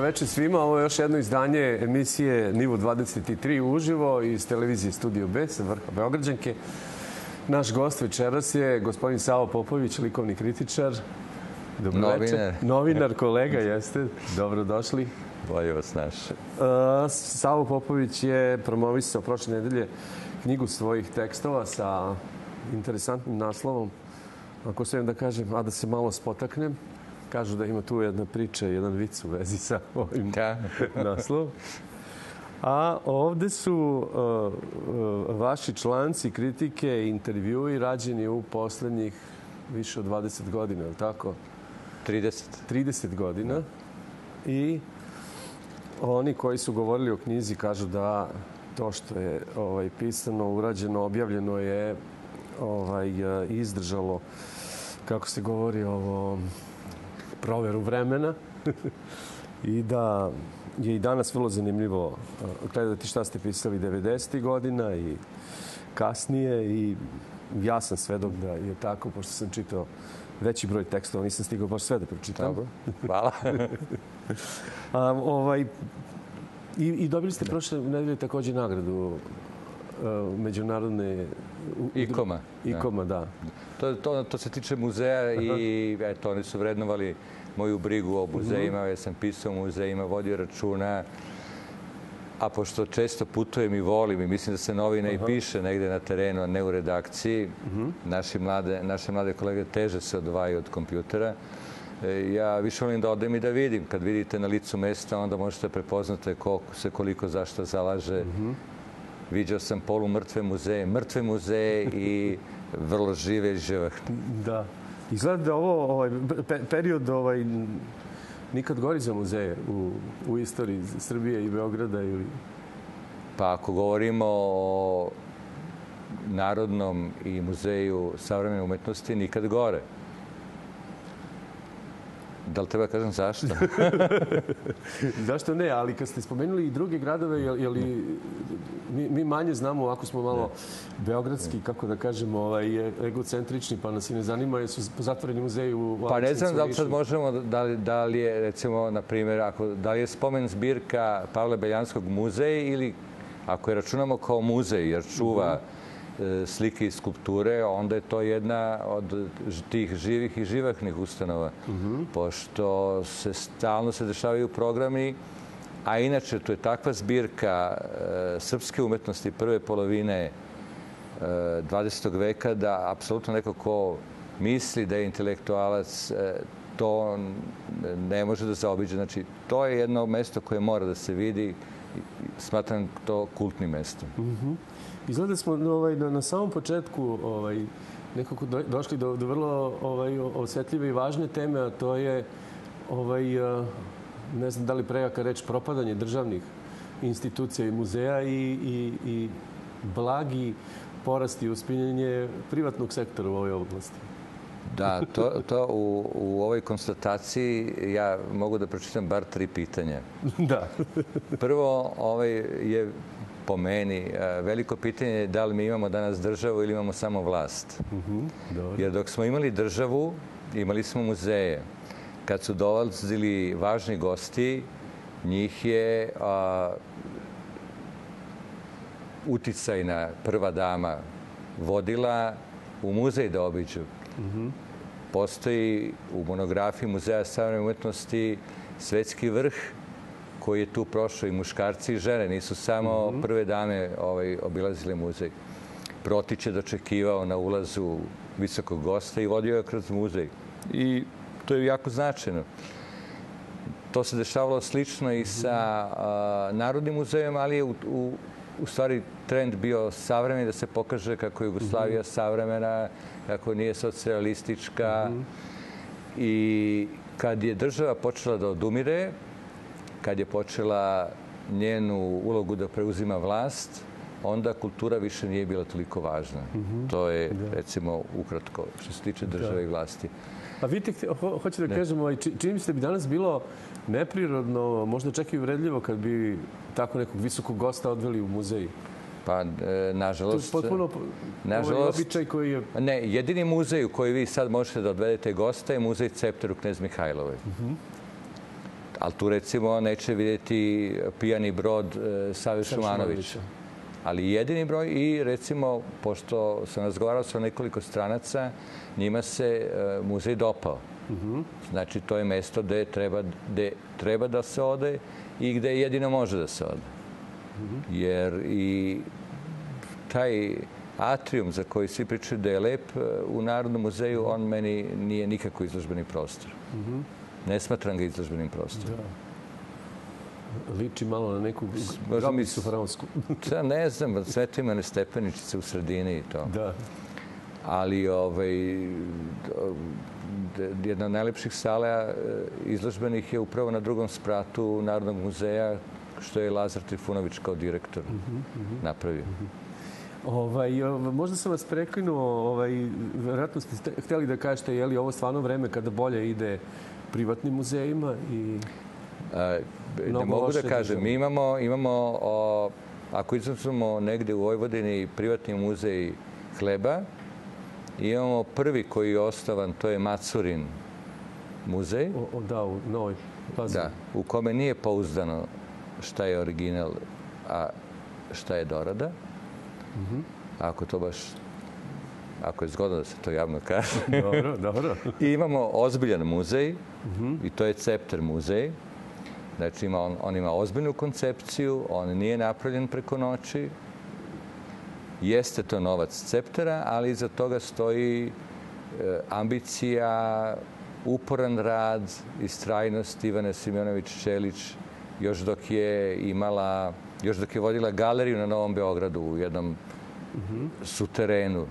Dobroveče svima. Ovo je još jedno izdanje emisije Nivo 23 uživo iz televizije Studio B sa vrha Beograđanke. Naš gost večeras je gospodin Savo Popović, likovni kritičar. Dobroveče. Novinar. Novinar, kolega, jeste. Dobrodošli. Bolje vas naš. Uh, Savo Popović je promovisao prošle nedelje knjigu svojih tekstova sa interesantnim naslovom. Ako sve da kažem, a da se malo spotaknem, Kažu da ima tu jedna priča, jedan vic u vezi sa ovim da. naslovom. A ovde su uh, uh, vaši članci, kritike intervjui rađeni u poslednjih više od 20 godina, je li tako? 30. 30 godina. I oni koji su govorili o knjizi kažu da to što je ovaj, pisano, urađeno, objavljeno je ovaj, izdržalo, kako se govori, ovo, proveru vremena i da je i danas vrlo zanimljivo gledati šta ste pisali 90. godina i kasnije i ja sam svedok da je tako, pošto sam čitao veći broj tekstova, nisam stigao baš sve da pročitam. Dobro, hvala. A, ovaj, i, I dobili ste prošle nedelje takođe nagradu uh, međunarodne... Ikoma. Ikoma, da. da. To, to, to se tiče muzeja i eto, oni su vrednovali moju brigu o muzejima. Ja sam pisao o muzejima, vodio računa. A pošto često putujem i volim i mislim da se novina i piše negde na terenu, a ne u redakciji, naši mlade, naše mlade kolege teže se odvaju od kompjutera. E, ja više volim da odem i da vidim. Kad vidite na licu mesta, onda možete prepoznate ko se koliko zašto zalaže. Viđao sam polu mrtve muzeje, mrtve muzeje i vrlo žive i živahne. Da. Izgleda da ovo ovaj, period ovaj, nikad gori za muzeje u, u istoriji Srbije i Beograda ili... Pa ako govorimo o Narodnom i muzeju savremene umetnosti, nikad gore. Da li treba da kažem zašto? zašto ne, ali kad ste spomenuli i druge gradove, je, je li, mi, mi manje znamo, ako smo malo ne. beogradski, ne. kako da kažemo, ovaj, egocentrični, pa nas i ne zanima, jer su zatvoreni muzeji u Pa ne znam da li sad možemo, da li, da li je, recimo, na primjer, ako, da li je spomen zbirka Pavle Beljanskog muzeja ili ako je računamo kao muzej, jer čuva uh mhm. -huh E, slike i skulpture, onda je to jedna od tih živih i živahnih ustanova. -hmm. Pošto se stalno se dešavaju programi, a inače to je takva zbirka e, srpske umetnosti prve polovine e, 20. veka da apsolutno neko ko misli da je intelektualac e, to ne može da zaobiđe. Znači, to je jedno mesto koje mora da se vidi. Smatram to kultnim mestom. Mm -hmm. Izgleda smo ovaj, na, na samom početku ovaj, nekako do, došli do, do vrlo ovaj, osjetljive i važne teme, a to je ovaj, ne znam da li prejaka reč, propadanje državnih institucija i muzeja i, i, i blagi porast i uspinjenje privatnog sektora u ovoj oblasti. Da, to, to u, u ovoj konstataciji ja mogu da pročitam bar tri pitanja. Da. Prvo, ovaj je po meni, e, veliko pitanje je da li mi imamo danas državu ili imamo samo vlast. Mm -hmm, Jer dok smo imali državu, imali smo muzeje. Kad su dolazili važni gosti, njih je a, uticajna prva dama vodila u muzej da obiđu. Mm -hmm. Postoji u monografiji Muzeja savremene umetnosti svetski vrh koji je tu prošao i muškarci i žene. Nisu samo mm -hmm. prve dane ovaj, obilazile muzej. Protić je dočekivao na ulazu visokog gosta i vodio je kroz muzej. I to je jako značajno. To se dešavalo slično i sa a, Narodnim muzejom, ali je u, u, u stvari trend bio savremeni da se pokaže kako je Jugoslavija mm -hmm. savremena, kako nije socijalistička. Mm -hmm. I kad je država počela da odumire, kad je počela njenu ulogu da preuzima vlast, onda kultura više nije bila toliko važna. Mm -hmm. To je, da. recimo, ukratko, što se tiče države da. i vlasti. A vidite, ho, hoću da ne. kažem, ovaj, čini mi se da bi danas bilo neprirodno, možda čak i uvredljivo kad bi tako nekog visokog gosta odveli u muzej. Pa, e, nažalost... To je potpuno nažalost, ovaj običaj koji je... Ne, jedini muzej u koji vi sad možete da odvedete gosta je muzej Cepter u Knez Mihajlovoj. Mm -hmm ali tu recimo neće vidjeti pijani brod e, Save Šumanovića. Ali jedini broj i recimo, pošto sam razgovarao sa nekoliko stranaca, njima se e, muzej dopao. Znači, to je mesto gde treba, gde treba da se ode i gde jedino može da se ode. Jer i taj atrium za koji svi pričaju da je lep e, u Narodnom muzeju, on meni nije nikako izložbeni prostor. Ne smatram ga izložbenim prostorom. Da. Liči malo na neku grobnicu faraonsku. da, ne znam, sve to ima stepeničice u sredini i to. Da. Ali ovaj, jedna od najlepših sala e, izložbenih je upravo na drugom spratu Narodnog muzeja, što je Lazar Trifunović kao direktor uh -huh, uh -huh. napravio. Uh -huh. Ovaj, možda sam vas preklinuo, ovaj, vjerojatno ste hteli da kažete je li ovo stvarno vreme kada bolje ide privatnim muzejima i A, ne mogu da kažem. Mi imamo, imamo o, ako izuzmemo negde u Vojvodini privatni muzej hleba, imamo prvi koji je ostavan, to je Macurin muzej. O, o, da, u Novoj Pazovi. Da, u kome nije pouzdano šta je original, a šta je dorada. Mm -hmm. Ako to baš ako je zgodno da se to javno kaže. dobro, dobro. I imamo ozbiljan muzej, mm -hmm. i to je Cepter muzej. Znači, ima, on, on ima ozbiljnu koncepciju, on nije napravljen preko noći. Jeste to novac Ceptera, ali iza toga stoji e, ambicija, uporan rad, istrajnost Ivane Simjonović-Čelić, još dok je imala, još dok je vodila galeriju na Novom Beogradu u jednom mm -hmm. suterenu.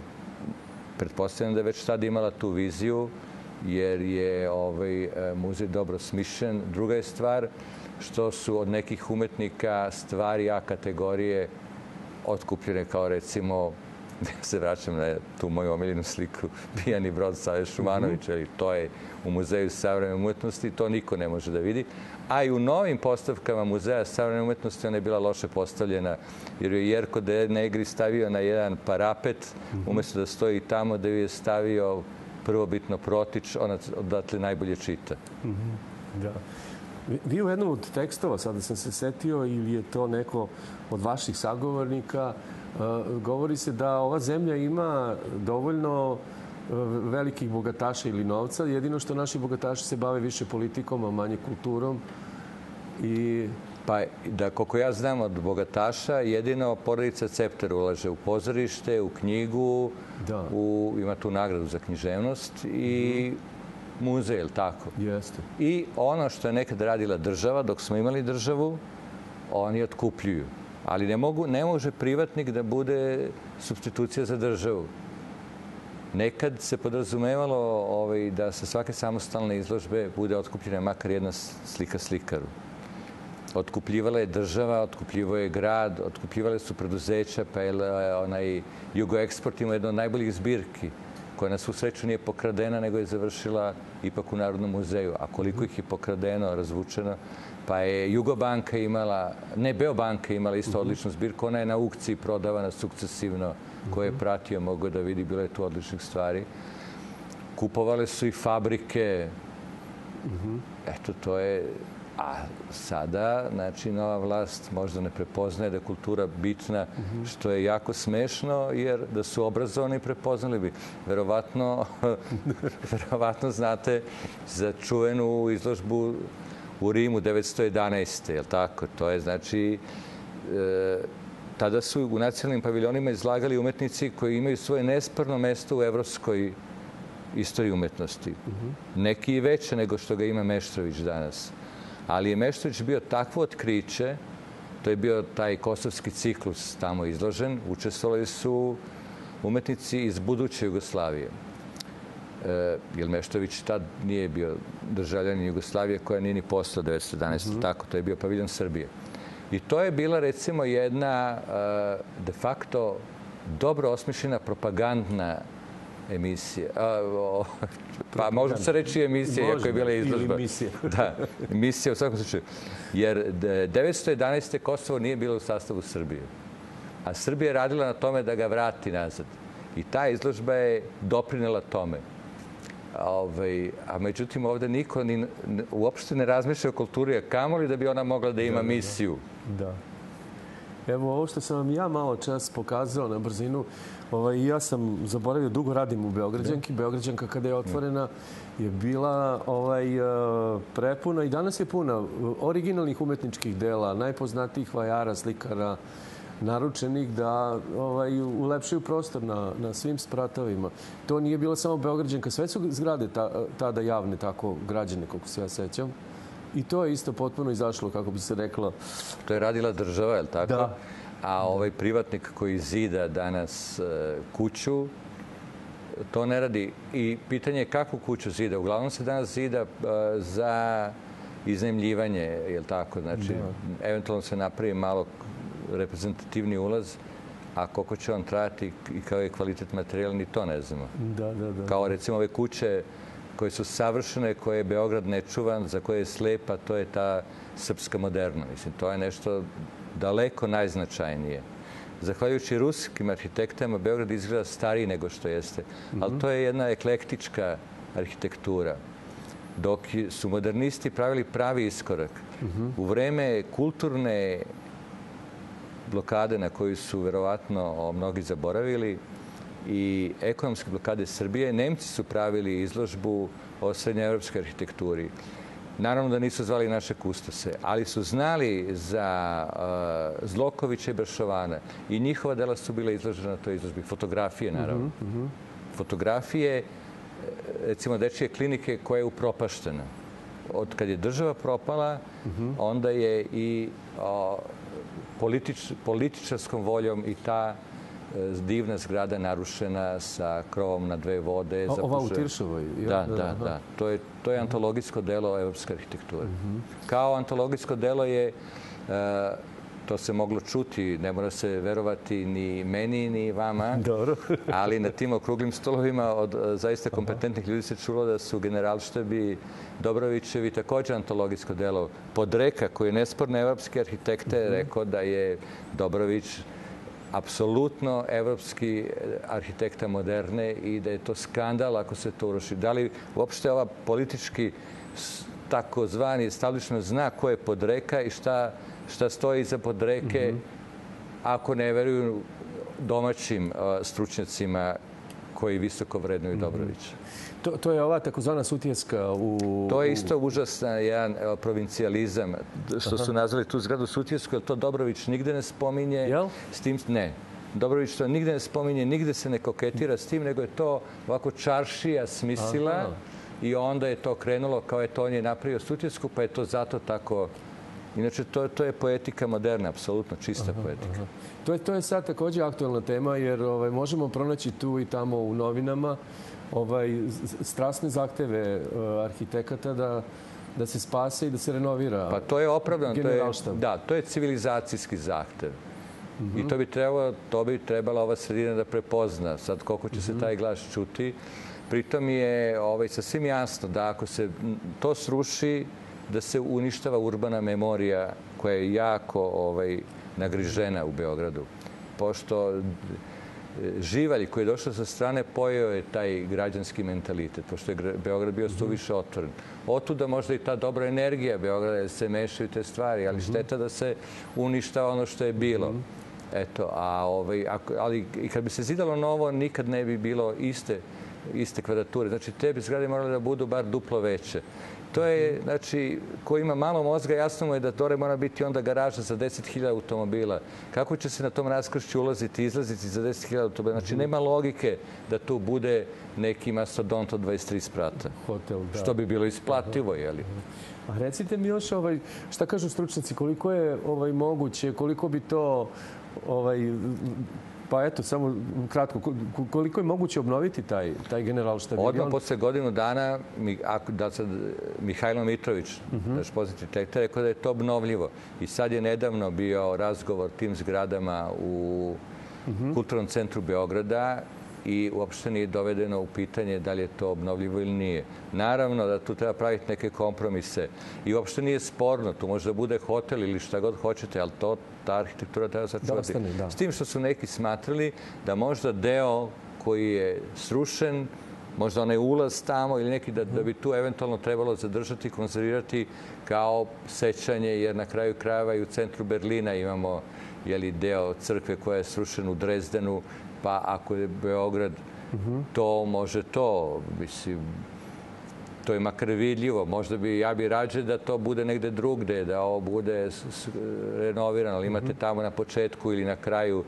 Pretpostavljam da je već tada imala tu viziju, jer je ovaj e, muzej dobro smišljen. Druga je stvar što su od nekih umetnika stvari A kategorije otkupljene kao recimo ja se vraćam na tu moju omiljenu sliku Pijani brod Save Šumanovića, mm -hmm. to je u Muzeju savremene umetnosti, to niko ne može da vidi. A i u novim postavkama Muzeja savremene umetnosti ona je bila loše postavljena, jer je Jerko de Negri stavio na jedan parapet, mm -hmm. umesto da stoji tamo da je stavio prvobitno protič, ona odatle najbolje čita. Mm -hmm. Da. Vi u jednom od tekstova, sada sam se setio, ili je to neko od vaših sagovornika, govori se da ova zemlja ima dovoljno velikih bogataša ili novca, jedino što naši bogataši se bave više politikom, a manje kulturom. I Pa, da, koliko ja znam od bogataša, jedino porodica Cepter ulaže u pozorište, u knjigu, da. u, ima tu nagradu za književnost i mm. muzej, je tako? Jeste. I ono što je nekad radila država, dok smo imali državu, oni otkupljuju. Ali ne, mogu, ne može privatnik da bude substitucija za državu. Nekad se podrazumevalo ovaj, da sa svake samostalne izložbe bude otkupljena makar jedna slika slikaru. Otkupljivala je država, otkupljivao je grad, otkupljivale su preduzeća, pa je onaj Jugoeksport imao jedno od najboljih zbirki koja na svu sreću nije pokradena, nego je završila ipak u Narodnom muzeju. A koliko ih je pokradeno, razvučeno, pa je Jugobanka imala, ne Beobanka imala isto mhm. odličnu zbirku, ona je na aukciji prodavana sukcesivno, ko je mhm. pratio mogao da vidi, bilo je tu odličnih stvari. Kupovale su i fabrike, mhm. eto, to je A sada, znači, nova vlast možda ne prepoznaje da je kultura bitna, što je jako smešno, jer da su obrazovani prepoznali bi. Verovatno, verovatno znate za čuvenu izložbu u Rimu 911. Je tako? To je, znači, e, tada su u nacionalnim paviljonima izlagali umetnici koji imaju svoje nesprno mesto u evropskoj istoriji umetnosti. Mm -hmm. Neki i veće nego što ga ima Meštrović danas. Ali je Meštović bio takvo otkriće, to je bio taj kosovski ciklus tamo izložen, učestvovali su umetnici iz buduće Jugoslavije. E, jer Meštović tad nije bio državljanin Jugoslavije koja nije ni postao 1911. Mm -hmm. Tako, to je bio paviljon Srbije. I to je bila recimo jedna e, de facto dobro osmišljena propagandna emisija. A, o, pa može se reći emisija, iako je bila izložba. Ili emisija. da, emisija u svakom slučaju. Jer 911. Kosovo nije bilo u sastavu Srbije. A Srbija je radila na tome da ga vrati nazad. I ta izložba je doprinela tome. Ovaj, a međutim, ovde niko ni, uopšte ne razmišlja o kulturi, a kamoli da bi ona mogla da ima da, misiju. Da. da. Evo, ovo što sam vam ja malo čas pokazao na brzinu, ovaj, ja sam zaboravio, dugo radim u Beograđanki. Beograđanka kada je otvorena je bila ovaj, eh, prepuna i danas je puna originalnih umetničkih dela, najpoznatijih vajara, slikara, naručenih da ovaj, ulepšaju prostor na, na svim spratovima. To nije bilo samo Beograđanka, sve su zgrade ta, tada javne tako građane, koliko se ja sećam. I to je isto potpuno izašlo, kako bi se reklo. To je radila država, je li tako? Da. A ovaj privatnik koji zida danas e, kuću, to ne radi. I pitanje je kakvu kuću zida. Uglavnom se danas zida e, za iznajmljivanje, je li tako? Znači, da. eventualno se napravi malo reprezentativni ulaz, a koliko će on trajati i kao je kvalitet materijala, ni to ne znamo. Da, da, da. Kao recimo ove kuće koje su savršene, koje je Beograd nečuvan, za koje je slepa, to je ta srpska moderna. Mislim, to je nešto daleko najznačajnije. Zahvaljujući ruskim arhitektama, Beograd izgleda stariji nego što jeste. Ali mhm. to je jedna eklektička arhitektura. Dok su modernisti pravili pravi iskorak. Mhm. U vreme kulturne blokade na koju su verovatno mnogi zaboravili i ekonomske blokade Srbije, Nemci su pravili izložbu o srednjoevropskoj arhitekturi. Naravno da nisu zvali naše kustose, ali su znali za uh, Zlokovića i Bršovana i njihova dela su bile izložena na toj izložbi. Fotografije, naravno. Uh -huh, uh -huh. Fotografije, recimo, dečije klinike koja je upropaštena. Od kad je država propala, uh -huh. onda je i o, politič, političarskom voljom i ta e, divna zgrada narušena sa krovom na dve vode. A, ova u Tiršovoj? Da, da, da, da. To je, to je antologijsko delo evropske arhitekture. Mhm. Kao antologijsko delo je e, to se moglo čuti, ne mora se verovati ni meni, ni vama. Dobro. ali na tim okruglim stolovima od e, zaista kompetentnih ljudi se čulo da su generalštabi Dobrovićevi takođe antologijsko delo. Podreka, koji je nesporno evropski arhitekte, mm rekao da je Dobrović apsolutno evropski e, arhitekta moderne i da je to skandal ako se to uroši. Da li uopšte ova politički takozvani stavlično zna ko je Podreka i šta šta stoji iza podreke, mm -hmm. ako ne veruju domaćim uh, stručnjacima koji visoko vrednuju -hmm. Dobrovića. To, to je ova takozvana Sutjeska u... To je isto užasna jedan provincijalizam, što Aha. su nazvali tu zgradu Sutjesku, jer to Dobrović nigde ne spominje. Jel? S tim, ne. Dobrović to nigde ne spominje, nigde se ne koketira s tim, nego je to ovako čaršija smisila Aha. i onda je to krenulo kao je to on je napravio Sutjesku, pa je to zato tako Inače, to, to je poetika moderna, apsolutno čista aha, poetika. Aha. To je, to je sad takođe aktuelna tema, jer ovaj, možemo pronaći tu i tamo u novinama ovaj, strasne zahteve uh, arhitekata da da se spase i da se renovira Pa to je opravdano. To je, da, to je civilizacijski zahtev. Mm -hmm. I to bi, trebalo, to bi trebala ova sredina da prepozna. Sad, koliko će mm -hmm. se mhm. taj glas čuti. Pritom je ovaj, sasvim jasno da ako se to sruši, da se uništava urbana memorija koja je jako ovaj, nagrižena u Beogradu. Pošto e, živalj koji je došao sa strane pojeo je taj građanski mentalitet, pošto je Beograd bio stu više otvoren. Otuda možda i ta dobra energija Beograda, se mešaju te stvari, ali mhm. šteta da se uništava ono što je bilo. Mhm. Eto, a ovaj, ako, ali i kad bi se zidalo novo, nikad ne bi bilo iste, iste kvadrature. Znači, te bi zgrade morale da budu bar duplo veće. To je, znači, ko ima malo mozga, jasno mu je da Tore mora biti onda garaža za 10.000 automobila. Kako će se na tom raskršću ulaziti i izlaziti za 10.000 automobila? Znači, nema logike da tu bude neki mastodont od 23 sprata. Hotel, da. Što bi bilo isplativo, je li? A recite mi još, ovaj, šta kažu stručnici, koliko je ovaj, moguće, koliko bi to ovaj, Pa eto, samo kratko, koliko je moguće obnoviti taj, taj generalštab? Odmah posle godinu dana, ako, da sad Mihajlo Mitrović, uh mhm. -huh. naš poznati tektar, rekao da je to obnovljivo. I sad je nedavno bio razgovor tim zgradama u uh mhm. -huh. Kulturnom centru Beograda i uopšte nije dovedeno u pitanje da li je to obnovljivo ili nije. Naravno da tu treba praviti neke kompromise i uopšte nije sporno, tu može da bude hotel ili šta god hoćete, ali to, ta arhitektura treba sačuvati. Da da. S tim što su neki smatrali da možda deo koji je srušen možda onaj ulaz tamo ili neki da, da bi tu eventualno trebalo zadržati, konzervirati kao sećanje, jer na kraju krajeva i u centru Berlina imamo jeli, deo crkve koja je srušena u Drezdenu, pa ako je Beograd to može to, mislim, to je makar vidljivo. Možda bi, ja bi rađe da to bude negde drugde, da ovo bude renovirano, ali imate tamo na početku ili na kraju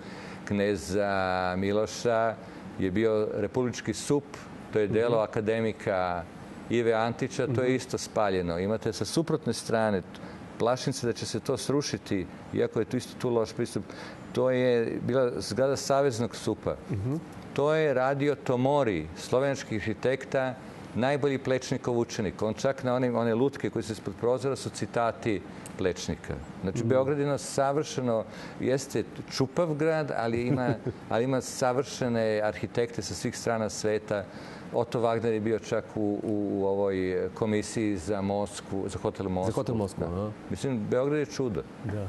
kneza Miloša je bio republički sup, to je delo akademika Ive Antića, to je isto spaljeno. Imate sa suprotne strane, plašim se da će se to srušiti, iako je tu isto tu loš pristup. To je bila zgrada Saveznog supa. To je radio Tomori, slovenski arhitekta, najbolji plečnikov učenik. On čak na onim, one lutke koje su ispod prozora su citati plečnika. Znači, Beograd je savršeno, jeste čupav grad, ali ima, ali ima savršene arhitekte sa svih strana sveta. Otto Wagner je bio čak u, u, ovoj komisiji za Moskvu, za hotel Moskvu. Za hotel Moskvu, da. Mislim, Beograd je čudo. Da.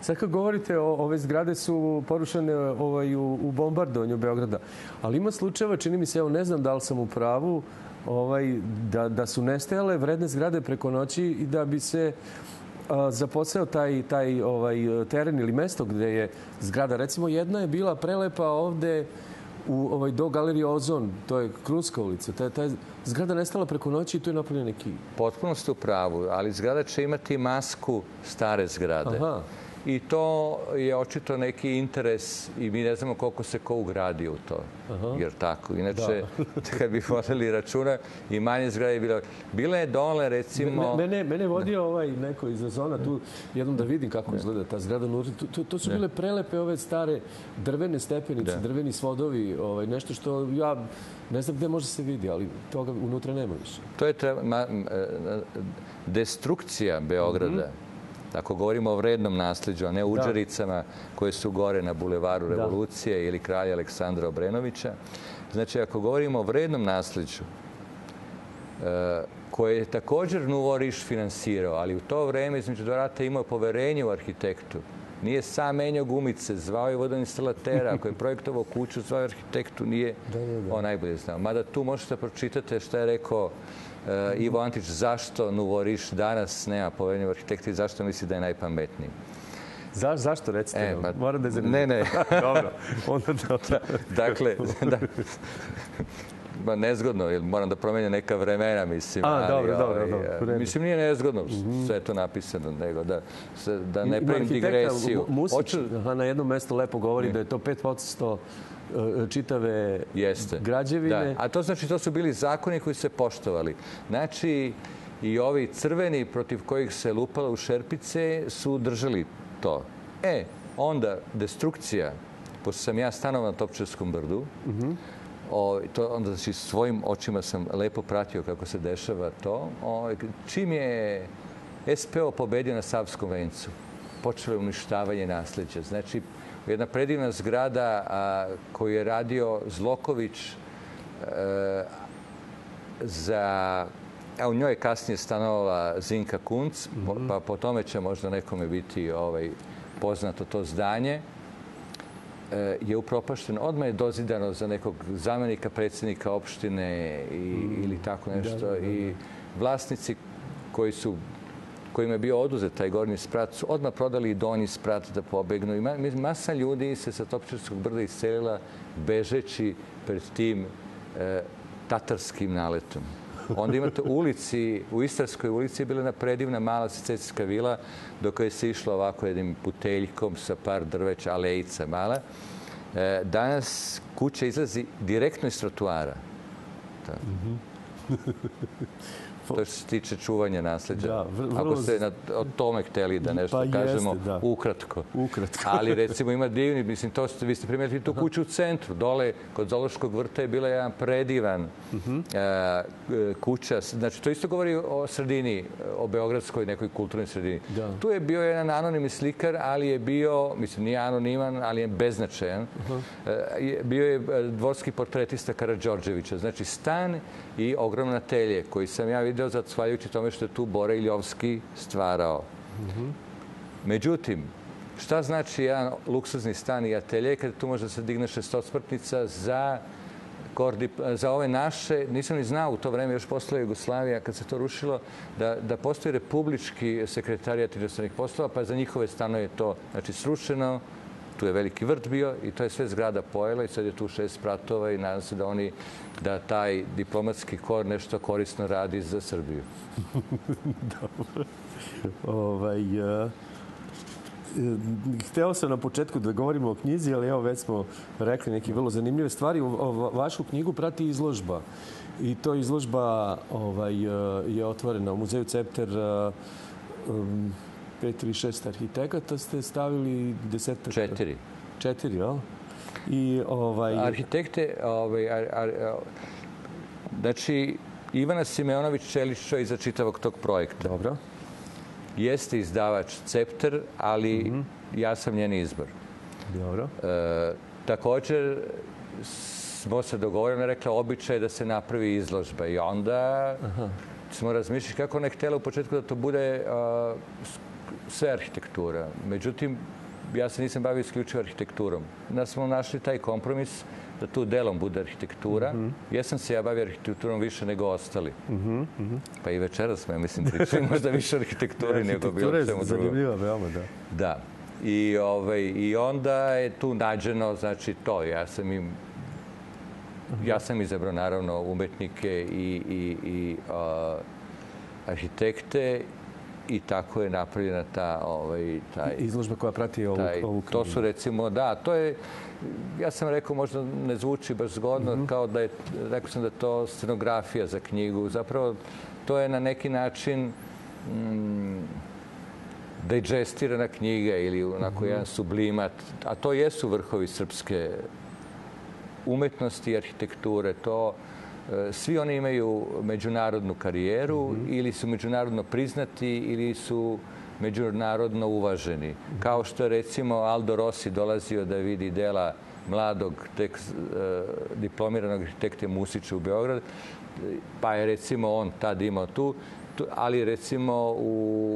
Sad kad govorite, o, ove zgrade su porušene ovaj, u, u bombardovanju Beograda. Ali ima slučajeva, čini mi se, evo ne znam da li sam u pravu, ovaj, da, da su nestajale vredne zgrade preko noći i da bi se zaposeo taj, taj ovaj, teren ili mesto gde je zgrada. Recimo, jedna je bila prelepa ovde u ovaj, do galerije Ozon, to je Krunska ulica. Ta, ta zgrada nestala preko noći i tu je napravljen neki... Potpuno ste u pravu, ali zgrada će imati masku stare zgrade. Aha. I to je očito neki interes i mi ne znamo koliko se ko ugradi u to. Aha. Jer tako. Inače, da. kad bi vodili računa i manje zgrade je bilo... Bila je dole, recimo... Mene, mene vodio ovaj neko iz zona tu jednom da vidim kako izgleda ta zgrada. To, to, to su bile prelepe ove stare drvene stepenice, da. drveni svodovi, ovaj, nešto što ja ne znam gde može se vidi, ali toga unutra nema više. To je treba, ma, destrukcija Beograda. Mm -hmm Ako govorimo o vrednom nasledđu, a ne u uđaricama da. koje su gore na bulevaru da. Revolucije da. ili kralja Aleksandra Obrenovića. Znači, ako govorimo o vrednom nasledđu, e, koje je također Nuvoriš finansirao, ali u to vreme između dva rata imao poverenje u arhitektu. Nije sam menjao gumice, zvao je vodoinstalatera. Ako je projektovao kuću, zvao je arhitektu, nije da, da, da. on najbolje znao. Mada tu možete da pročitate šta je rekao Ivo Antić, zašto Nuvoriš danas nema poverenja u arhitekti i zašto misli da je najpametniji? Za, zašto, recite? E, pa, Moram da je Ne, ne. dobro, onda dobro. Da, dakle, da, ba, nezgodno, jer moram da promenja neka vremena, mislim. A, ali, dobro, dobro, ovaj, dobro. Mislim, nije nezgodno, mm -hmm. sve je to napisano, nego da, da ne pravim digresiju. Musić Oču... na jednom mestu lepo govori ne. da je to 5% čitave Jeste. građevine. Da. A to znači to su bili zakoni koji se poštovali. Znači, i ovi crveni protiv kojih se lupalo u šerpice su držali to. E, onda destrukcija, pošto sam ja stanovao na Topčarskom brdu, uh -huh. o, to onda znači svojim očima sam lepo pratio kako se dešava to. O, čim je SPO pobedio na Savskom vencu, počelo je uništavanje nasleđa. Znači, jedna predivna zgrada a, koju je radio Zloković a, e, za a u njoj je kasnije stanovala Zinka Kunc, mm -hmm. pa po tome će možda nekome biti ovaj, poznato to zdanje, e, je upropašteno. Odmah je dozidano za nekog zamenika predsjednika opštine i, mm. ili tako nešto. Da, da, da. I vlasnici koji su kojima je bio oduzet taj gornji sprat, su odmah prodali i donji sprat da pobegnu. I masa ljudi se sa Topčarskog brda iscelila bežeći pred tim e, tatarskim naletom. Onda imate u ulici, u Istarskoj ulici je bila jedna predivna mala sicetska vila do koje se išlo ovako jednim puteljkom sa par drveća, alejica mala. E, danas kuća izlazi direktno iz trotuara. Da. To se tiče čuvanja nasleđa. Da, vrlo... Ako ste na, o tome hteli da nešto pa kažemo jeste, da. ukratko. Ukratko. Ali recimo ima divni, mislim, to ste, vi ste primetili tu kuću u centru. Dole kod Zološkog vrta je bila jedan predivan uh -huh. uh, kuća. Znači, to isto govori o sredini, o beogradskoj nekoj kulturnoj sredini. Da. Tu je bio jedan anonimni slikar, ali je bio, mislim, nije anoniman, ali je beznačajan. Uh -huh. uh, bio je dvorski portretista Karadžorđevića. Znači, stan i ogromna telje koji sam ja vidio zahvaljujući tome što je tu Bora Iljovski stvarao. Međutim, šta znači jedan luksuzni stan i atelje kada tu može da se digne šestosmrtnica za za ove naše, nisam ni znao u to vreme, još posle Jugoslavija, kad se to rušilo, da, da postoji republički sekretarijat inostranih poslova, pa za njihove stanove to znači, srušeno, tu je veliki vrt bio i to je sve zgrada pojela i sad je tu šest spratova i nadam se da oni, da taj diplomatski kor nešto korisno radi za Srbiju. Dobro. Ovaj, uh... Hteo sam na početku da govorimo o knjizi, ali evo već smo rekli neke vrlo zanimljive stvari. O, vašu knjigu prati izložba. I to izložba ovaj, e, je otvorena u muzeju Cepter um, pet ili šest arhitekata ste stavili desetak... Četiri. Četiri, jel? I, ovaj... Arhitekte, ovaj, ar, ar, ar, znači, Ivana Simeonović Čelić iza čitavog tog projekta. Dobro jeste izdavač Cepter, ali mm -hmm. ja sam njen izbor. Dobro. E, također smo se dogovorili, rekla, običaj je da se napravi izložba i onda Aha. smo razmišljali kako ne htjela u početku da to bude a, sve arhitektura. Međutim, ja se nisam bavio isključivo arhitekturom. Da smo našli taj kompromis da tu delom bude arhitektura. Mm -hmm. Jesam se ja bavio arhitekturom više nego ostali. Mm -hmm. Pa i večera smo, ja mislim, pričali možda više arhitekturi nego bilo čemu drugom. Zanimljiva, veoma, da. Da. I, ovaj, I onda je tu nađeno, znači, to. Ja sam im Ja sam izabrao naravno umetnike i, i, i arhitekte i tako je napravljena ta ovaj taj izložba koja prati ovu, taj, ovu knjigu. To su recimo da, to je ja sam rekao možda ne zvuči baš zgodno mm -hmm. kao da je rekao sam da to scenografija za knjigu. Zapravo to je na neki način mm, digestirana knjiga ili onako mm -hmm. jedan sublimat, a to jesu vrhovi srpske umetnosti i arhitekture. To E, svi oni imaju međunarodnu karijeru mm -hmm. ili su međunarodno priznati ili su međunarodno uvaženi. Kao što je recimo Aldo Rossi dolazio da vidi dela mladog tek, e, diplomiranog arhitekte Musića u Beograd, pa je recimo on tad imao tu ali recimo u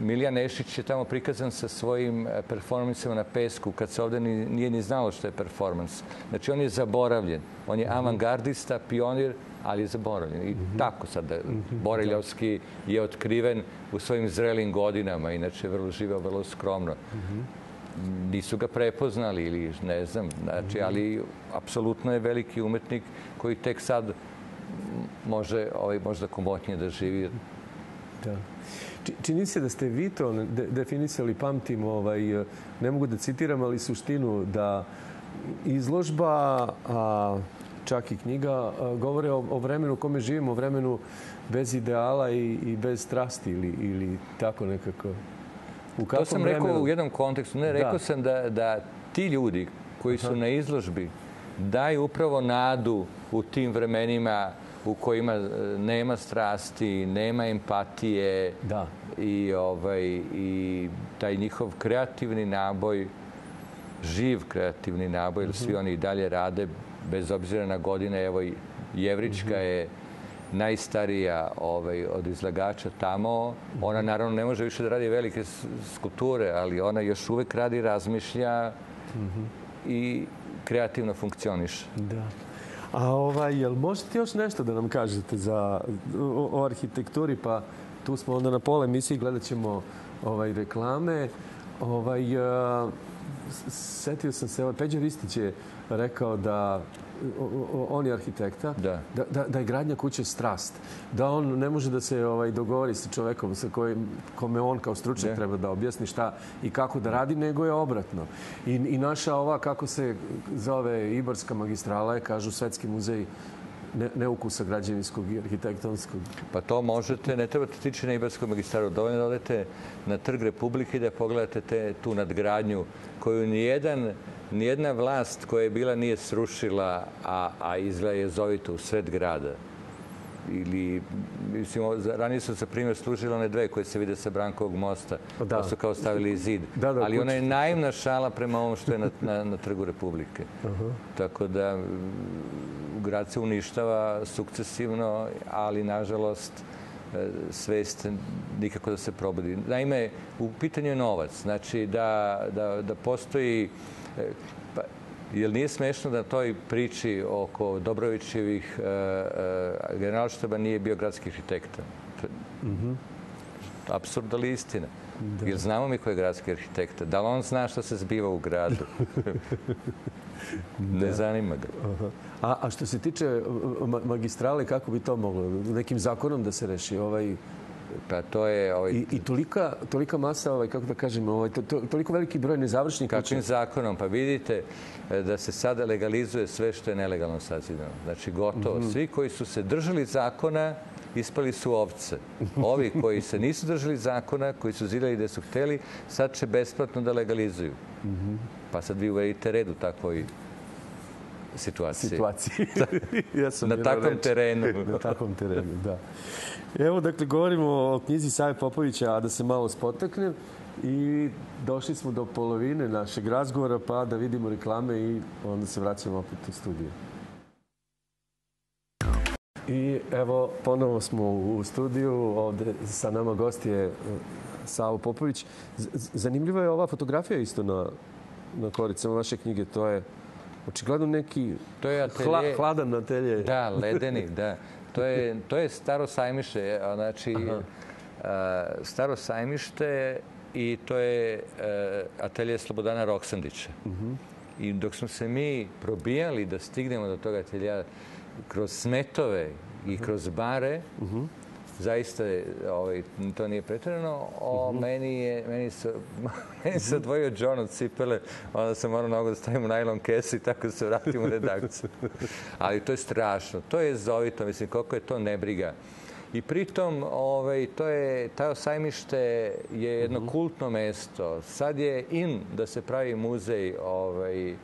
Miljan Nešić je tamo prikazan sa svojim e, performansima na pesku kad se ovde ni, nije ni znalo što je performans. Znači on je zaboravljen. On je mhm. avangardista, pionir, ali je zaboravljen. I mm -hmm. tako sad, mm -hmm. Boriljovski je otkriven u svojim zrelim godinama, inače je vrlo živeo, vrlo skromno. Mm -hmm. Nisu ga prepoznali ili ne znam, znači, mhm. ali apsolutno je veliki umetnik koji tek sad može ovaj, možda komotnije da živi. Da. Čini se da ste vi to de definisali, pamtim, ovaj, ne mogu da citiram, ali suštinu da izložba, a čak i knjiga, a, govore o, o vremenu u kome živimo, o vremenu bez ideala i, i bez strasti ili, ili tako nekako. U to sam vremenu? rekao u jednom kontekstu. Ne, rekao da. sam da, da ti ljudi koji su Aha. na izložbi daju upravo nadu u tim vremenima u kojima e, nema strasti, nema empatije da. i, ovaj, i taj njihov kreativni naboj, živ kreativni naboj, jer mm -hmm. svi oni i dalje rade bez obzira na godine. Evo, Jevrička mm -hmm. je najstarija ovaj, od izlagača tamo. Ona naravno ne može više da radi velike skulpture, ali ona još uvek radi, razmišlja mm -hmm. i kreativno funkcioniše. Da. A ovaj, jel možete još nešto da nam kažete za, o, o arhitekturi? Pa tu smo onda na pola emisiji, gledat ćemo ovaj, reklame. Ovaj, setio sam se, ovaj, Peđa Ristić je rekao da on je arhitekta, da. Da, da, da je gradnja kuće strast. Da on ne može da se ovaj, dogovori sa čovekom sa kojim, kome on kao stručnjak da. treba da objasni šta i kako da radi, nego je obratno. I, I naša ova, kako se zove, Ibarska magistrala je, kažu, Svetski muzej ne, neukusa građevinskog i arhitektonskog. Pa to možete, ne trebate tići na Ibarskom magistraru. Dovoljno da odete na Trg Republike i da pogledate te, tu nadgradnju koju nijedan nijedna vlast koja je bila nije srušila, a, a izgleda je zovito u sred grada. Ili, mislim, ranije su se primjer služile one dve koje se vide sa Brankovog mosta, da. pa su kao stavili zid. Da, da, Ali ona je naivna šala prema ovom što je na, na, na Trgu Republike. Uh -huh. Tako da grad se uništava sukcesivno, ali nažalost e, svest nikako da se probudi. Naime, u pitanju je novac. Znači da, da, da postoji Pa, Jel nije smešno da toj priči oko Dobrovićevih uh, generalštaba nije bio gradski arhitekta? Mm -hmm. Absurd, ali istina. Da. Jer znamo mi ko je gradski arhitekta. Da li on zna što se zbiva u gradu? ne da. zanima ga. Aha. A, a što se tiče magistrale, kako bi to moglo? Nekim zakonom da se reši? Ovaj, Pa to je... Ovaj... I, I tolika, tolika masa, ovaj, kako da kažem, ovaj, to, to, toliko veliki broj nezavršnih Kakvim zakonom? Pa vidite e, da se sada legalizuje sve što je nelegalno sazidano. Znači, gotovo. Mm -hmm. Svi koji su se držali zakona, ispali su ovce. Ovi koji se nisu držali zakona, koji su zidali gde su hteli, sad će besplatno da legalizuju. Mm -hmm. Pa sad vi uvedite red u takvoj situaciji. Situaciji. ja sam na takvom terenu. na takvom terenu, da. Evo, dakle, govorimo o knjizi Save Popovića, a da se malo spotaknem. I došli smo do polovine našeg razgovora, pa da vidimo reklame i onda se vraćamo opet u studiju. I evo, ponovo smo u studiju. Ovde sa nama gost je e, Savo Popović. Zanimljiva je ova fotografija isto na, na koricama vaše knjige. To je očigledno neki to je atelje, hla, hladan atelje. Da, ledeni, da. To je, to je staro sajmište. Znači, a, staro sajmište i to je a, atelje Slobodana Roksandića. Uh mhm. -huh. I dok smo se mi probijali da stignemo do toga atelja, kroz smetove i kroz bare, uh -huh. Zaista ovaj, to nije pretredno. O, uh -huh. meni, je, meni, su, meni se odvojio John od cipele, onda sam morao mnogo da stavim u najlon kesu i tako da se vratim u redakciju. Ali to je strašno. To je zovito, mislim, koliko je to nebriga. I pritom, ovaj, to je, taj sajmište je jedno uh -huh. kultno mesto. Sad je in da se pravi muzej ovaj, e,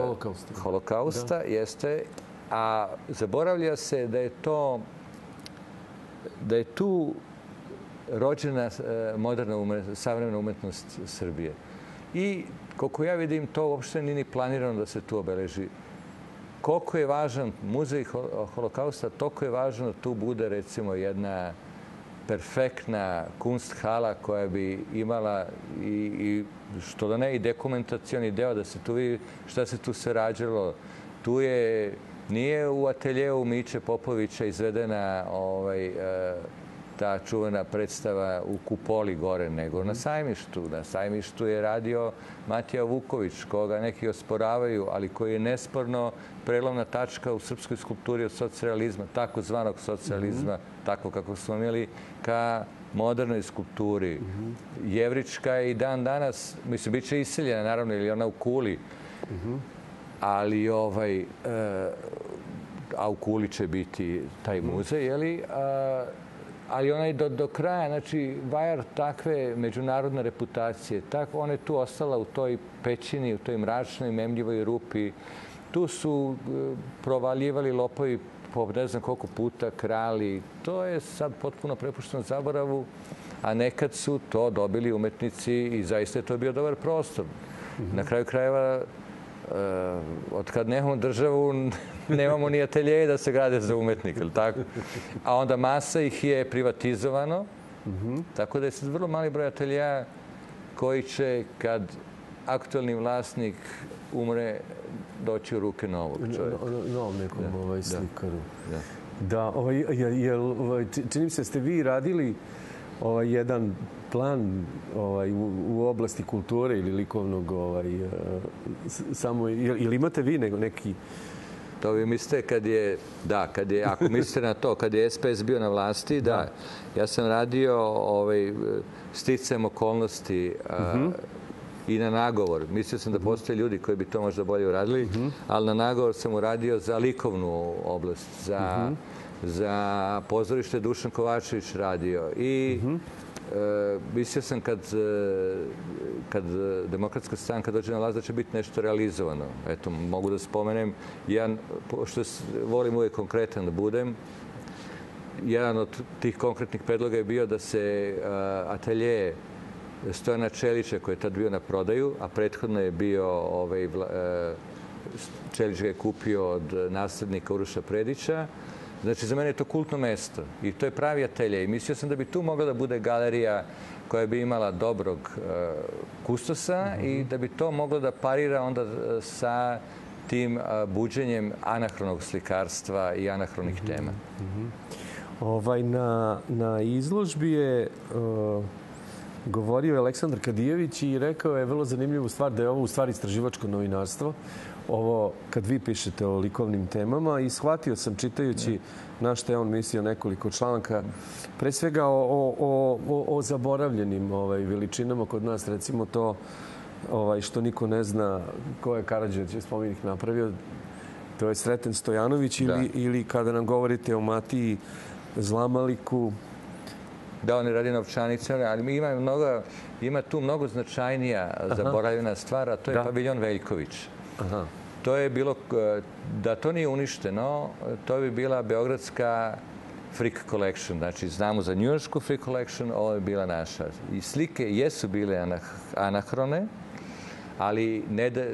holokausta. Holokausta, da. jeste a zaboravlja se da je to da je tu rođena e, moderna umetnost, savremena umetnost Srbije. I koliko ja vidim, to uopšte nije ni planirano da se tu obeleži. Koliko je važan muzej holokausta, toliko je važno da tu bude recimo jedna perfektna kunsthala koja bi imala i, i što da ne i dokumentacioni deo da se tu vidi šta se tu se rađalo. Tu je Nije u ateljeu Miće Popovića izvedena ovaj, e, ta čuvena predstava u Kupoli gore, nego na sajmištu. Na sajmištu je radio Matija Vuković, koga neki osporavaju, ali koji je nesporno prelomna tačka u srpskoj skulpturi od socijalizma, takozvanog socijalizma, mm -hmm. tako kako smo imali, ka modernoj skulpturi. Mm -hmm. Jevrička je i dan danas, mislim, bit će iseljena, naravno, ili ona u Kuli. Mm -hmm ali ovaj, e, a u Kuli će biti taj muzej, jeli? A, ali onaj do, do kraja, znači, Vajar takve međunarodne reputacije, tako, ona je tu ostala u toj pećini, u toj mračnoj, memljivoj rupi. Tu su e, provaljivali lopovi po ne znam koliko puta, krali. To je sad potpuno prepušteno zaboravu, a nekad su to dobili umetnici i zaista je to bio dobar prostor. Na kraju krajeva od kad nemamo državu, nemamo ni ateljeje da se grade za umetnike, ili tako? A onda masa ih je privatizovano, -hmm. tako da je sad vrlo mali broj ateljeja koji će, kad aktualni vlasnik umre, doći u ruke novog čovjeka. No, novom nekom da, ovaj, da. slikaru. Da. Da, ovaj, jel, ovaj, čini mi se, ste vi radili ovaj, jedan plan ovaj, u, u oblasti kulture ili likovnog ovaj, uh, samo, ili, imate vi nego neki To vi mislite kad je, da, kad je, ako mislite na to, kad je SPS bio na vlasti, da, da ja sam radio ovaj, sticam okolnosti uh, uh -huh. i na nagovor. Mislio sam da mhm. postoje ljudi koji bi to možda bolje uradili, uh mhm. -huh. ali na nagovor sam uradio za likovnu oblast, za, uh mhm. -huh. Za pozorište Dušan Kovačević radio i uh -huh E, mislio sam kad, e, kad demokratska stranka dođe na vlast da će biti nešto realizovano. Eto, mogu da spomenem, jedan, pošto volim uvijek konkretan da budem, jedan od tih konkretnih predloga je bio da se uh, atelje Stojana Čelića, koji je tad bio na prodaju, a prethodno je bio ovaj, Čelić ga je kupio od naslednika Uroša Predića, Znači, za mene je to kultno mesto i to je pravi atelje. I mislio sam da bi tu mogla da bude galerija koja bi imala dobrog e, kustosa i da bi to moglo da parira onda e, sa tim buđenjem anahronog slikarstva i anahronih tema. Ovaj, na, na izložbi je uh, govorio Aleksandar Kadijević i rekao je vrlo zanimljivu stvar da je ovo u stvari istraživačko novinarstvo. Ovo kad vi pišete o likovnim temama i shvatio sam čitajući na što je on mislio nekoliko članka, pre svega o, o, o, o zaboravljenim ovaj, veličinama kod nas, recimo to ovaj, što niko ne zna ko je Karadžović spomenik napravio, to je Sreten Stojanović ili, da. ili kada nam govorite o Matiji Zlamaliku, da on radi novčanice, ali ima, mnogo, ima tu mnogo značajnija zaboravljena stvar, a to je da. paviljon Veljković. Aha. To je bilo, da to nije uništeno, to bi bila Beogradska Freak Collection. Znači, znamo za Yorksku Freak Collection, ovo je bila naša. I slike jesu bile anahrone, ali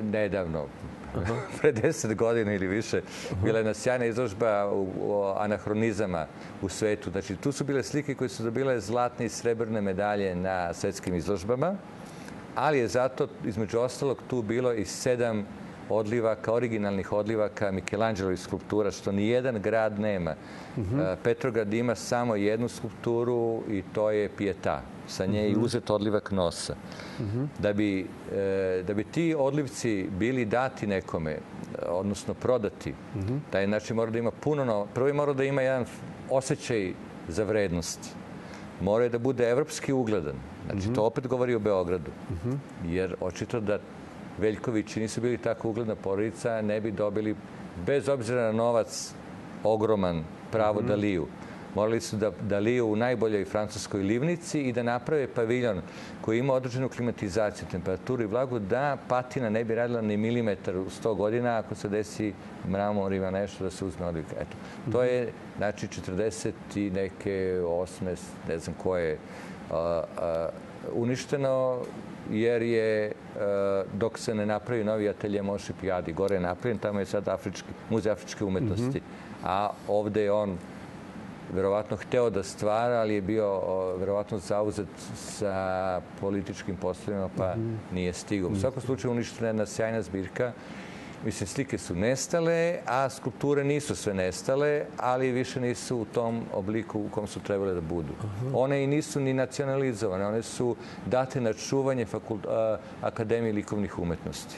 nedavno, pre deset godina ili više, bila je jedna sjajna izložba o anahronizama u svetu. Znači, tu su bile slike koje su dobile zlatne i srebrne medalje na svetskim izložbama, ali je zato, između ostalog, tu bilo i sedam odlivaka, originalnih odlivaka Michelangelovih skulptura, što ni jedan grad nema. Uh mhm. -huh. Petrograd ima samo jednu skulpturu i to je Pieta. Sa nje je uh -huh. uzet odlivak nosa. Uh -huh. da, bi, e, da bi ti odlivci bili dati nekome, odnosno prodati, taj znači mora da ima puno... No... Prvo mora da ima jedan osjećaj za vrednost. Mora da bude evropski ugledan. Znači, to opet govori o Beogradu. Jer očito da Veljkovići nisu bili tako ugledna porodica, ne bi dobili, bez obzira na novac, ogroman pravo mm -hmm. da liju. Morali su da, da liju u najboljoj francuskoj livnici i da naprave paviljon koji ima određenu klimatizaciju, temperaturu i vlagu, da patina ne bi radila ni milimetar u 100 godina ako se desi mramor ima nešto da se uzme odlika. Eto, to je, znači, 40 i neke osme, ne znam koje, a, a, uništeno jer je, e, dok se ne napravi novi atelje Moši Pijadi, gore je napravljen, tamo je sad Afrički, muzej afričke umetnosti. Mm -hmm. A ovde je on verovatno hteo da stvara, ali je bio verovatno zauzet sa političkim poslovima, pa mm -hmm. nije stigao. U svakom slučaju uništena je jedna sjajna zbirka Mislim, slike su nestale, a skulpture nisu sve nestale, ali više nisu u tom obliku u kom su trebale da budu. One i nisu ni nacionalizovane, one su date na čuvanje Akademije likovnih umetnosti.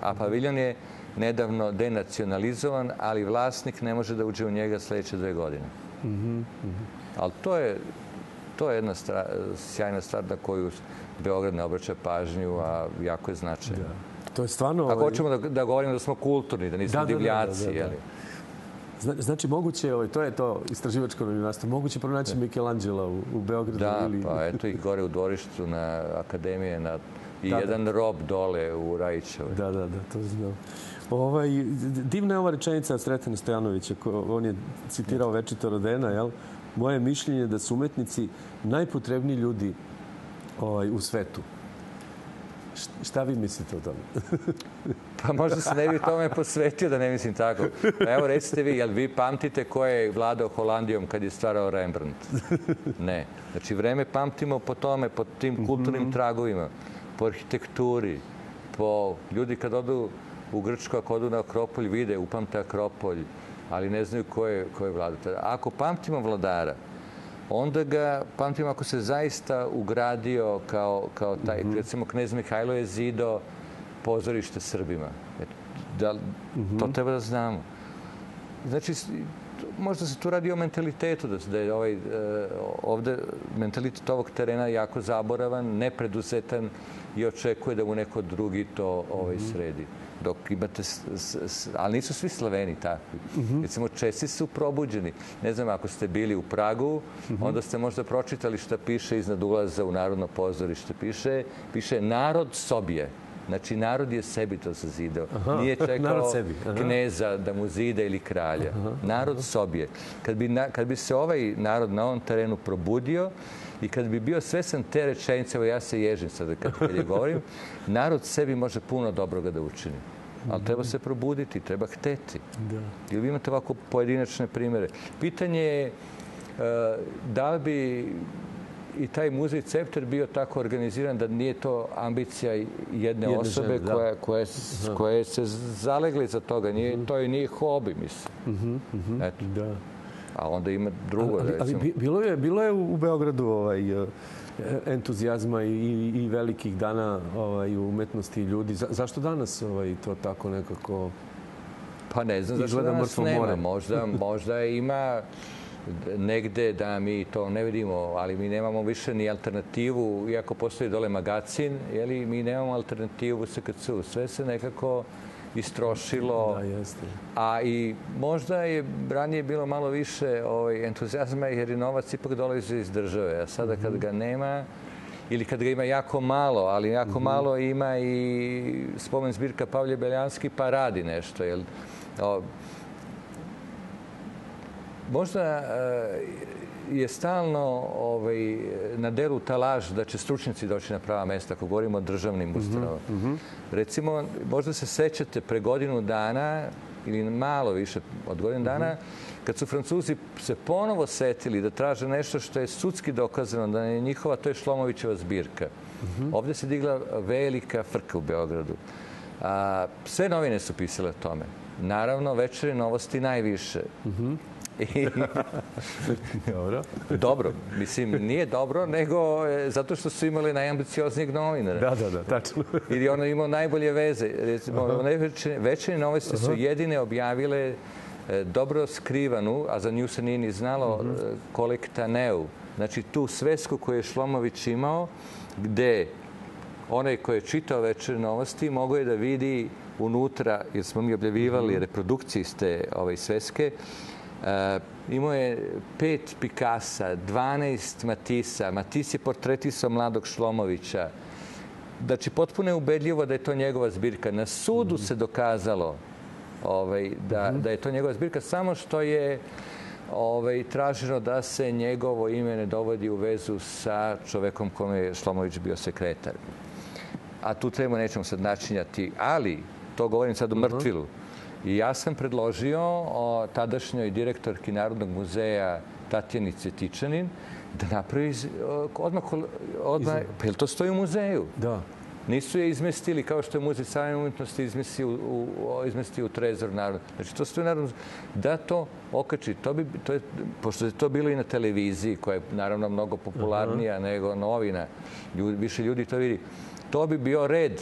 A paviljon je nedavno denacionalizovan, ali vlasnik ne može da uđe u njega sledeće dve godine. Ali to je, to je jedna sjajna stvar na koju Beograd ne obraća pažnju, a jako je značajna. Da. To je stvarno... Ako ovaj... hoćemo da, da govorimo da smo kulturni, da nismo da, divljaci, da, da, da, da. Zna, znači, moguće, ovaj, to je to istraživačko novinarstvo, moguće pronaći da. Michelangelo u, u Beogradu da, ili... pa eto i gore u dvorištu na Akademije, na, i da, jedan da. rob dole u Rajićevoj. Da, da, da, to znam. Ovaj, divna je ova rečenica Sretena Stojanovića, ko, on je citirao Večito Rodena, jel? Moje mišljenje je da su umetnici najpotrebniji ljudi ovaj, u svetu. Šta vi mislite o tome? pa možda se ne bi tome posvetio da ne mislim tako. Pa evo recite vi, jel vi pamtite ko je vladao Holandijom kad je stvarao Rembrandt? Ne. Znači vreme pamtimo po tome, po tim kulturnim mhm. tragovima, po arhitekturi, po ljudi kad odu u Grčku, ako odu na Akropolj, vide, upamte Akropolj, ali ne znaju ko je, ko je vladao. Ako pamtimo vladara, onda ga, pamtim, ako se zaista ugradio kao, kao taj, mm -hmm. recimo, knez Mihajlo je zido pozorište Srbima. Da, mm -hmm. To treba da znamo. Znači, možda se tu radi o mentalitetu, da, da je ovaj, e, ovde mentalitet ovog terena jako zaboravan, nepreduzetan i očekuje da mu neko drugi to ovaj, mhm. sredi. Dok imate, ali nisu svi Sloveni takvi. -hmm. Recimo, Česi su probuđeni. Ne znam, ako ste bili u Pragu, -hmm. onda ste možda pročitali šta piše iznad ulaza u Narodno pozorište. Piše, piše narod sobije. Znači, narod je sebi to sazidao. Aha, Nije čekao kneza da mu zide ili kralja. Aha, narod sobije. Kad bi, na, kad bi se ovaj narod na ovom terenu probudio, I kad bi bio svesan te rečenice, evo ja se ježim sad kad, kad je govorim, narod sebi može puno dobroga da učini. Ali treba se probuditi, treba hteti. Da. Ili vi imate ovako pojedinačne primere. Pitanje je uh, da bi i taj muzej Cepter bio tako organiziran da nije to ambicija jedne, Jedne osobe žene, da. koja, koja, koje se zalegli za toga. Nije, To je nije hobi, mislim. Eto. Da. A onda ima drugo, Ali, ali recimo. bi- bilo je, bilo je u Beogradu ovaj, e, entuzijazma i, i, velikih dana ovaj, u umetnosti ljudi. Za, zašto danas ovaj, to tako nekako... Pa ne znam zašto danas nema. Možda, možda ima negde da mi to ne vidimo, ali mi nemamo više ni alternativu, iako postoji dole magacin, jeli, mi nemamo alternativu SKC-u. Sve se nekako istrošilo. Da, jeste. A i možda je ranije bilo malo više ovaj, entuzijazma jer je novac ipak dolazi iz države. A sada kad ga nema, ili kad ga ima jako malo, ali jako malo ima i spomen zbirka Pavlje Beljanski pa radi nešto. Jel, o, možda e, je stalno ovaj, na delu ta laž da će stručnjaci doći na prava mesta ako govorimo o državnim ustanovama. Recimo, možda se sećate pre godinu dana ili malo više od godinu dana, kad su Francuzi se ponovo setili da traže nešto što je sudski dokazano da je njihova, to je Šlomovićeva zbirka. Ovde se digla velika frka u Beogradu. A, sve novine su pisale o tome. Naravno, večere novosti najviše. I, Dobro. dobro, mislim, nije dobro, nego e, zato što su imali najambicioznijeg novinara. Da, da, da, tačno. Je ono imao najbolje veze. Recimo, večerne, večerne novosti su jedine objavile e, dobro skrivanu, a za nju se nije ni znalo, Mhm. e, kolektaneu. Znači, tu svesku koju je Šlomović imao, gde onaj ko je čitao večerne novosti mogao je da vidi unutra, jer smo mi objavljivali reprodukcije iz te ovaj, sveske, imao je pet Pikasa, 12 Matisa. Matis je portretisao mladog Šlomovića. Znači, potpuno je ubedljivo da je to njegova zbirka. Na sudu se dokazalo ovaj, da, da je to njegova zbirka, samo što je ovaj, traženo da se njegovo ime ne dovodi u vezu sa čovekom kome je Šlomović bio sekretar. A tu trebamo nećemo sad načinjati, ali to govorim sad o mrtvilu. I ja sam predložio o tadašnjoj direktorki Narodnog muzeja Tatjani Cetičanin da napravi odmah, odmah pa jel to stoji u muzeju? Da. Nisu je izmestili kao što je Muzej savremene umetnosti izmestio u, u, izmestio u Trezor narod. Znači, to stoji naravno da to okači. To bi, to je, pošto je to bilo i na televiziji, koja je naravno mnogo popularnija nego novina, ljudi, više ljudi to vidi. To bi bio red,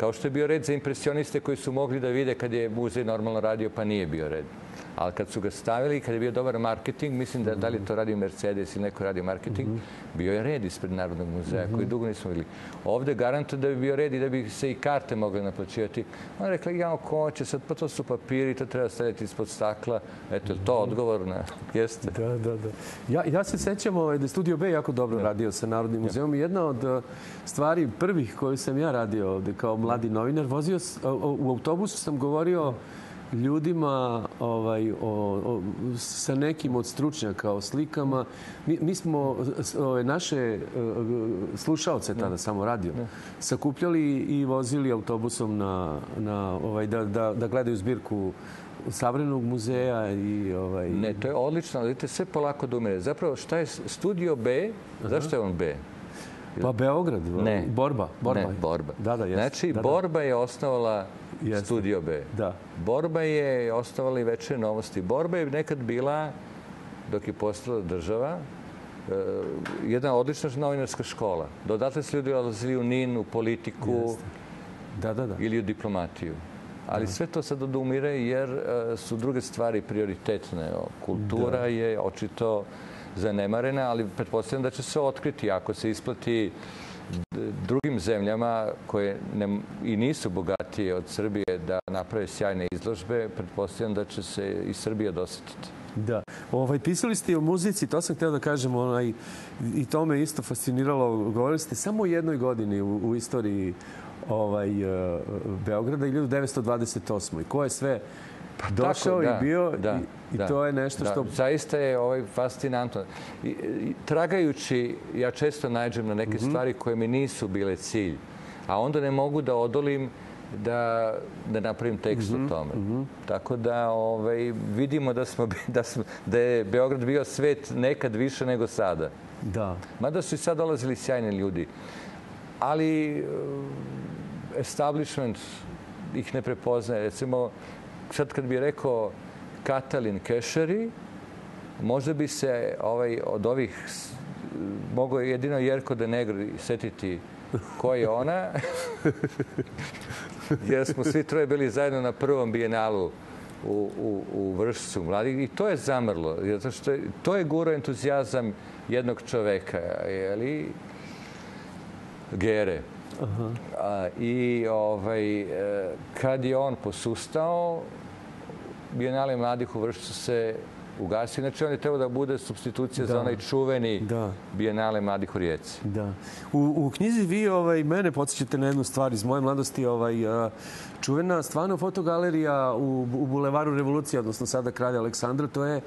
kao što je bio red za impresioniste koji su mogli da vide kad je muzej normalno radio, pa nije bio red. Ali kad su ga stavili, kad je bio dobar marketing, mislim da da li to radio Mercedes ili neko radio marketing, bio je red ispred Narodnog muzeja, koji dugo nismo videli. Ovde garantuje da bi bio red i da bi se i karte mogle naplaćivati. On je rekla, ja, ko će sad, pa to su papiri, to treba staviti ispod stakla. Eto, to odgovor na... Jeste. Da, da, da. Ja, ja se sećam ovaj, da je Studio B jako dobro radio sa Narodnim muzeom. i Jedna od eh, stvari prvih koju sam ja radio ovde kao mladi novinar, vozio u autobusu sam govorio ljudima ovaj, o, o, sa nekim od stručnjaka o slikama. Mi, mi smo ove, naše e, slušaoce tada samo radio sakupljali i vozili autobusom na, na ovaj, da, da, da gledaju zbirku Savremenog muzeja i ovaj Ne, to je odlično, ali vidite, sve polako da umire. Zapravo, šta je Studio B? Zašto je on B? Pa Beograd, Ne. borba, borba. Ne, borba. Da, da, jeste. Znači, da, da. Borba je osnovala Jeste. Studio B. Da. Borba je osnovala i novosti. Borba je nekad bila, dok je postala država, e, jedna odlična novinarska škola. Dodatle su ljudi odlazili u NIN, u politiku Jeste. Da, da, da. ili u diplomatiju. Ali sve to sad odumire jer e, su druge stvari prioritetne. Kultura je očito zanemarena, ali pretpostavljam da će se otkriti ako se isplati drugim zemljama koje ne, i nisu bogatije od Srbije da naprave sjajne izložbe, pretpostavljam da će se i Srbija dosetiti. Da. Ovaj, pisali ste i o muzici, to sam htio da kažem, onaj, i to me isto fasciniralo. Govorili ste samo o jednoj godini u, istoriji ovaj, uh, Beograda, 1928. I ko je sve došao Tako, i bio da, i, i da, to je nešto da. što... Zaista je ovaj fascinantno. I, i, tragajući, ja često nađem na neke Mhm. stvari koje mi nisu bile cilj, a onda ne mogu da odolim da, da napravim tekst o tome. Tako da ovaj, vidimo da, smo, da, smo, da je Beograd bio svet nekad više nego sada. Da. Mada su i sad dolazili sjajni ljudi. Ali eh, establishment ih ne prepoznaje. Recimo, sad kad bi rekao Katalin Kešeri, možda bi se ovaj, od ovih mogao jedino Jerko de Negro setiti ko je ona. Jer smo svi troje bili zajedno na prvom bijenalu u, u, u Vršcu mladih i to je zamrlo. Zato što je, to je guro entuzijazam jednog čoveka. Jeli? Gere. A, I ovaj, e, kad je on posustao, Bijenale mladih u Vršcu se ugasio. Znači, on je trebao da bude substitucija za Da. onaj čuveni Da. Bijenale mladih u Rijeci. Da. U, u knjizi vi ovaj, mene podsjećate na jednu stvar iz moje mladosti. Ovaj, čuvena stvarno fotogalerija u, u Bulevaru Revolucije, odnosno sada kralja Aleksandra, to je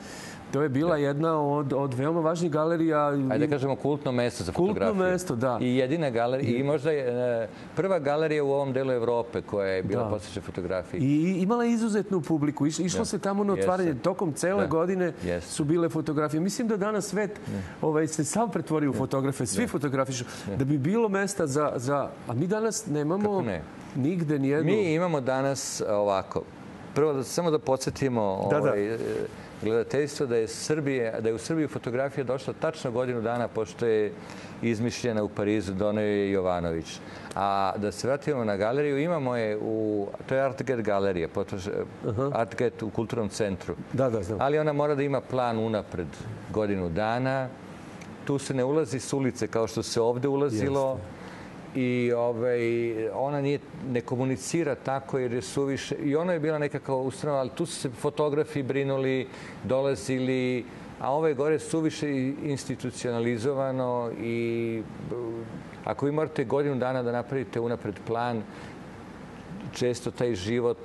To je bila jedna od, od veoma važnih galerija. Ajde da kažemo kultno mesto za Kultno fotografiju. mesto, da. I jedina galerija, i možda je e, prva galerija u ovom delu Evrope koja je bila Da. posvećena fotografiji. I imala je izuzetnu publiku. Iš, išlo Da. se tamo na otvaranje. Jeste. Tokom cele Da. godine Jeste. su bile fotografije. Mislim da danas svet ovaj, se sam pretvori u fotografe. Svi fotografišu. Da bi bilo mesta za... za a mi danas nemamo ne? nigde nijednu... Mi imamo danas ovako. Prvo, da, samo da podsjetimo Da, da. Gledateljstvo da je, Srbije, da je u Srbiji fotografija došla tačno godinu dana pošto je izmišljena u Parizu, donio je Jovanović. A da se vratimo na galeriju, imamo je u, to je Artget galerija, potroš, Artget u kulturnom centru. Da, da, znam. Ali ona mora da ima plan unapred godinu dana. Tu se ne ulazi s ulice kao što se ovde ulazilo. I ovaj, ona nije, ne komunicira tako jer je suviše... I ona je bila nekakva ustanova, ali tu su se fotografi brinuli, dolazili, a ovo je gore suviše institucionalizovano i b, ako vi morate godinu dana da napravite unapred plan, često taj život,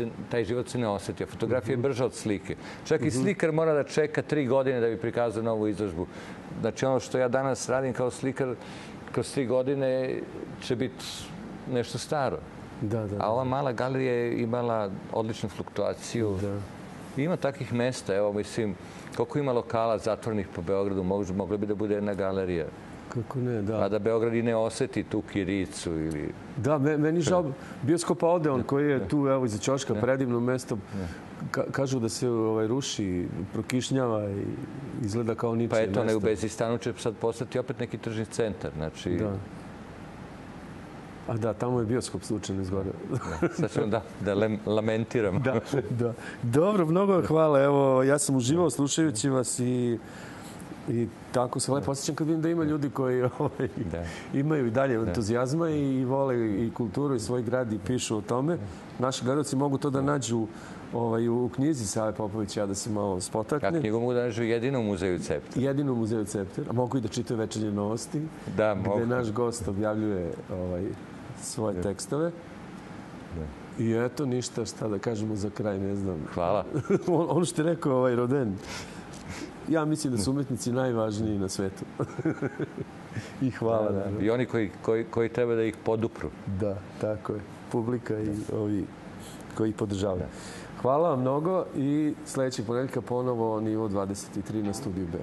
e, taj život se ne osjeti. A fotografija je brža od slike. Čak i slikar mora da čeka tri godine da bi prikazao novu izložbu. Znači ono što ja danas radim kao slikar, kroz tri godine će biti nešto staro. Da, da. A ova mala galerija je imala odličnu fluktuaciju. Da. Ima takvih mesta, evo mislim, koliko ima lokala zatvornih po Beogradu, moglo bi da bude jedna galerija. Kako ne, da. A da Beograd i ne oseti tu kiricu ili... Da, me- meni žao bioskopa Odeon koji je tu evo iza Ćoška predivno mesto. Ka- kažu da se ovaj ruši, prokišnjava i izgleda kao ničije Pa eto, ne u. Bezistanu će sad postati opet neki tržni centar. Znači, Da. A da, tamo je bioskop slučajno izgore. sad ćemo da, da lem- lamentiramo. da, da. Dobro, mnogo hvala. Evo, ja sam uživao slušajući vas i I tako se lepo osjećam kad vidim da ima ljudi koji ovaj, Da. imaju i dalje entuzijazma i vole i kulturu i svoj grad i pišu o tome. Naši gledalci mogu to da nađu ovaj, u knjizi Save Popovića, ja da se malo Ja spotakne. knjigu mogu da nađu jedino u muzeju Cepter. Jedino u muzeju Cepter, a mogu i da čitaju večernje novosti, Da, mogu. gde naš gost objavljuje ovaj, svoje tekstove. I eto, ništa šta da kažemo za kraj, ne znam. Hvala. On- ono što je rekao ovaj Roden, ja mislim da su umetnici najvažniji na svetu. I hvala. Da, naravno. I oni koji, koji, koji treba da ih podupru. Da, tako je. Publika i ovi koji ih podržavaju. Hvala vam mnogo i sledećeg ponedjeljka ponovo nivo 23 na studiju B.